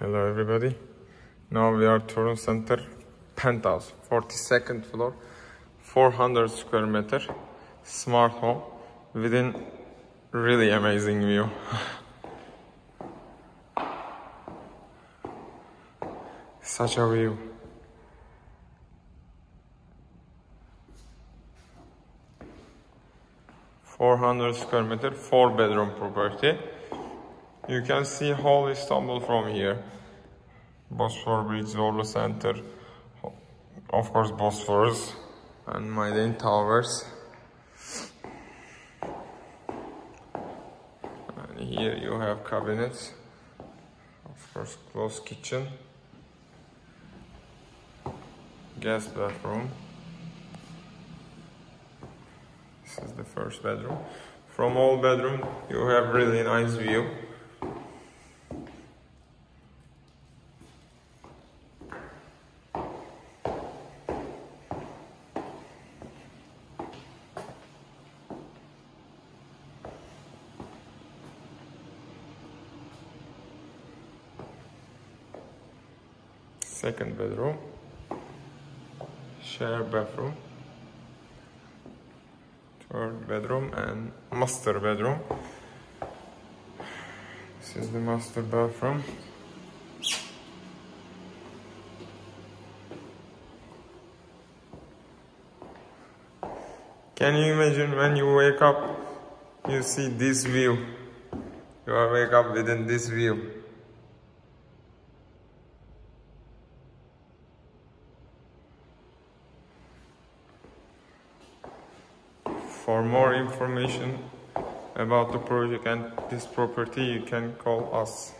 Hello everybody. Now we are Torun Center penthouse, 42nd floor, 400 square meter, smart home within really amazing view. Such a view. Four hundred square meter, four bedroom property. You can see whole Istanbul from here. Bosphor Bridge, Zorlu Center, of course Bosphorus, and Maiden Towers. And here you have cabinets, of course closed kitchen, guest bathroom. This is the first bedroom. From all bedroom, you have really nice view. Second bedroom, share bathroom, third bedroom and master bedroom. This is the master bathroom. Can you imagine when you wake up, you see this view? You are wake up within this view. For more information about the project and this property, you can call us.